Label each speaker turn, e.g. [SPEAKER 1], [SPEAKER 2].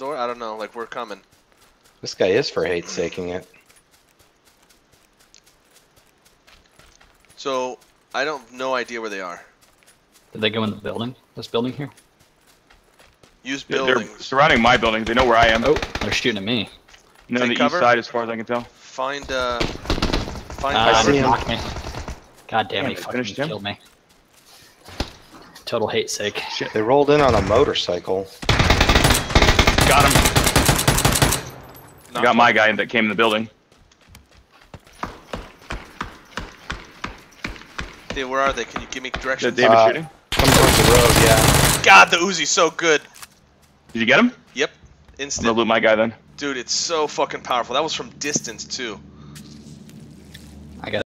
[SPEAKER 1] door? I don't know. Like we're coming.
[SPEAKER 2] This guy is for hate saking it.
[SPEAKER 1] So I don't no idea where they are.
[SPEAKER 3] Did they go in the building? This building here?
[SPEAKER 1] Use
[SPEAKER 4] They're- They're surrounding my building. They know where I am.
[SPEAKER 3] Oh, they're shooting at me.
[SPEAKER 4] And they're on
[SPEAKER 1] Take
[SPEAKER 4] the
[SPEAKER 1] cover.
[SPEAKER 4] east side, as far as I can tell.
[SPEAKER 1] Find uh. Find
[SPEAKER 2] I see him.
[SPEAKER 3] knocked me. God damn,
[SPEAKER 4] Damn,
[SPEAKER 3] he
[SPEAKER 4] they
[SPEAKER 3] fucking
[SPEAKER 4] finished him?
[SPEAKER 3] killed me. Total hate sake.
[SPEAKER 4] Shit.
[SPEAKER 2] They rolled in on a motorcycle.
[SPEAKER 4] Got him.
[SPEAKER 1] knocked
[SPEAKER 4] Got my guy that came in the building.
[SPEAKER 1] Hey, where are they? Can you give me
[SPEAKER 4] That
[SPEAKER 1] directions?
[SPEAKER 4] David
[SPEAKER 2] Uh,
[SPEAKER 4] shooting.
[SPEAKER 2] Come towards the road, yeah.
[SPEAKER 1] God, the Uzi's so good.
[SPEAKER 4] Did you get him?
[SPEAKER 1] Yep. Instant.
[SPEAKER 4] I'm gonna
[SPEAKER 1] Instant.
[SPEAKER 4] loot my guy then.
[SPEAKER 1] Dude, it's so fucking powerful. That was from distance too.